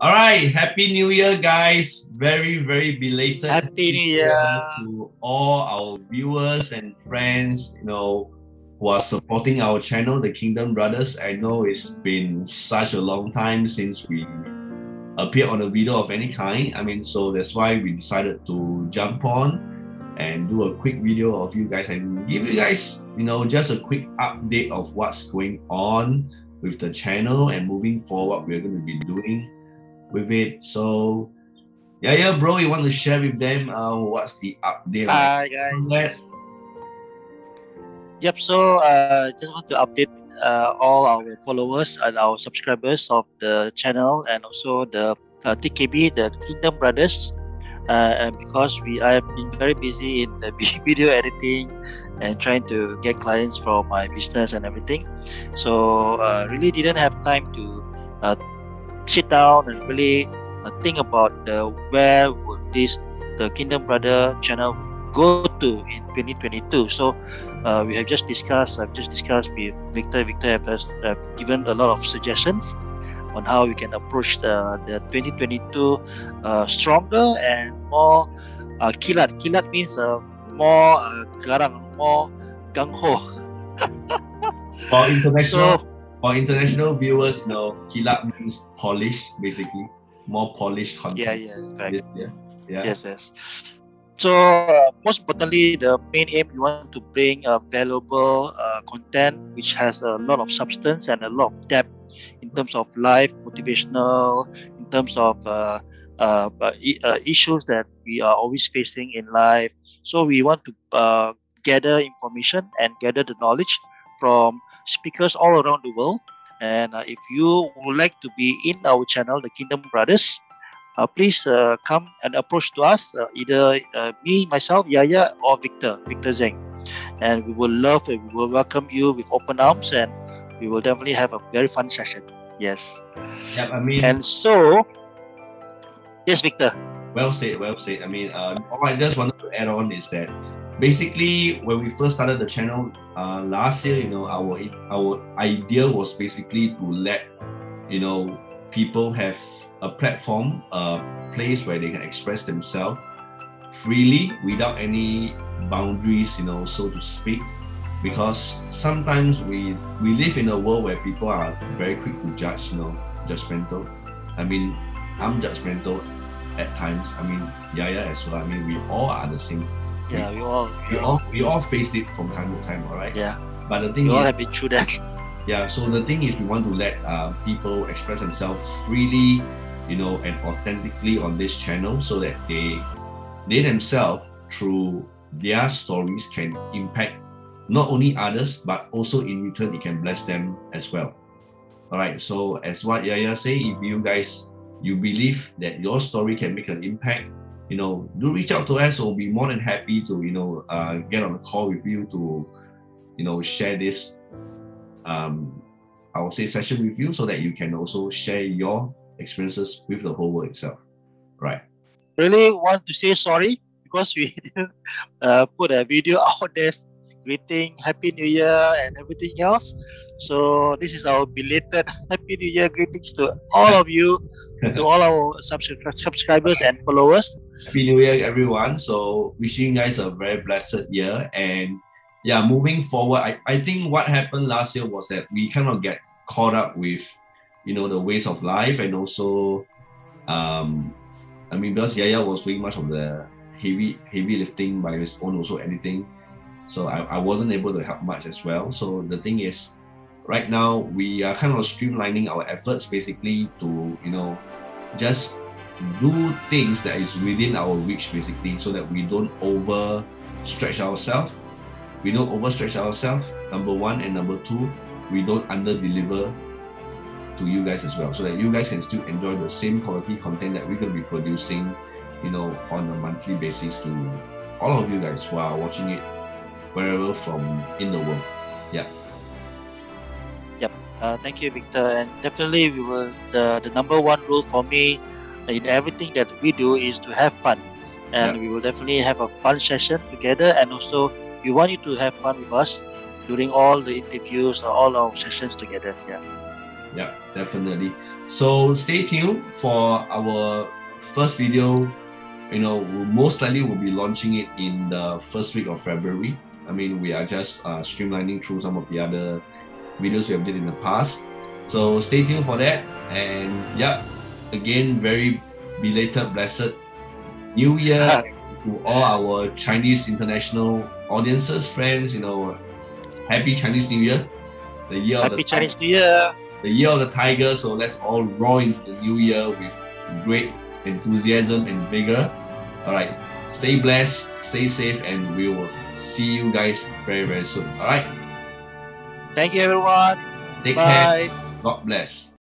All right, happy New Year, guys! Very, very belated. Happy New Year to all our viewers and friends. You know, who are supporting our channel, the Kingdom Brothers. I know it's been such a long time since we appeared on a video of any kind. I mean, so that's why we decided to jump on and do a quick video of you guys and give you guys, you know, just a quick update of what's going on with the channel and moving forward, we're going to be doing with it. So, yeah, yeah, bro, you want to share with them uh, what's the update? Hi, guys. Yep, so uh, just want to update uh, all our followers and our subscribers of the channel and also the uh, TKB, the Kingdom Brothers. Uh, because we I have been very busy in the video editing and trying to get clients for my business and everything. So uh, really didn't have time to uh, sit down and really uh, think about the where would this the Kingdom Brother channel go to in 2022. So uh, we have just discussed. I've just discussed with Victor. Victor has, have given a lot of suggestions on how we can approach the, the 2022 uh, stronger and more uh, kilat. Kilat means uh, more uh, garang, more gung ho. more international, so, for international viewers, know, kilat means polish, basically more polished content. Yeah, yeah, correct. Yeah, yeah. Yes, yes. So uh, most importantly, the main aim we want to bring a valuable uh, content which has a lot of substance and a lot of depth in terms of life, motivational, in terms of uh, uh, uh issues that we are always facing in life. So we want to uh, gather information and gather the knowledge from speakers all around the world. And uh, if you would like to be in our channel, the Kingdom Brothers, uh, please uh, come and approach to us, uh, either uh, me, myself, Yahya, or Victor, Victor Zeng. And we will love, and we will welcome you with open arms, and we will definitely have a very fun session. Yes. Yeah, I mean. And so, yes, Victor. Well said, well said. I mean, uh, all I just wanted to add on is that basically when we first started the channel uh, last year, you know, our our idea was basically to let you know people have a platform, a place where they can express themselves freely without any boundaries, you know, so to speak. Because sometimes we we live in a world where people are very quick to judge, you know, judgmental. I mean, I'm judgmental at times. I mean, Yahya as well. I mean, we all are the same. Yeah, we all we, we all we all faced it from time to time, all right? Yeah. But the thing we is, all have been through that. Yeah. So the thing is, we want to let uh, people express themselves freely you know, and authentically on this channel so that they they themselves through their stories can impact not only others but also in return it can bless them as well. All right. So as what Yahya say, if you guys you believe that your story can make an impact, you know, do reach out to us. We'll be more than happy to you know uh, get on a call with you to you know share this um I will say session with you so that you can also share your experiences with the whole world itself. Right. Really want to say sorry because we uh, put a video out there greeting Happy New Year and everything else. So this is our belated Happy New Year greetings to all of you, to all our subscribers and followers. Happy New Year, everyone. So wishing you guys a very blessed year. And yeah, moving forward, I, I think what happened last year was that we kind of get caught up with you know the ways of life and also um I mean because Yahya was doing much of the heavy heavy lifting by his own also editing so I, I wasn't able to help much as well so the thing is right now we are kind of streamlining our efforts basically to you know just do things that is within our reach basically so that we don't over stretch ourselves. We don't overstretch ourselves number one. And number two we don't under deliver to you guys as well so that you guys can still enjoy the same quality content that we're going to be producing you know on a monthly basis to all of you guys who are watching it wherever from in the world. Yeah yep uh, thank you victor and definitely we will the, the number one rule for me in everything that we do is to have fun and yeah. we will definitely have a fun session together and also we want you to have fun with us during all the interviews or all our sessions together yeah yeah, definitely. So stay tuned for our first video. You know, we'll most likely we'll be launching it in the first week of February. I mean, we are just uh, streamlining through some of the other videos we have did in the past. So stay tuned for that. And yeah, again, very belated, blessed New Year to all our Chinese international audiences, friends. You know, happy Chinese New Year. The year happy of the Chinese New Year. The year of the tiger. So let's all roll into the new year with great enthusiasm and vigor. All right. Stay blessed, stay safe, and we will see you guys very, very soon. All right. Thank you, everyone. Take Bye. care. God bless.